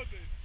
odgać.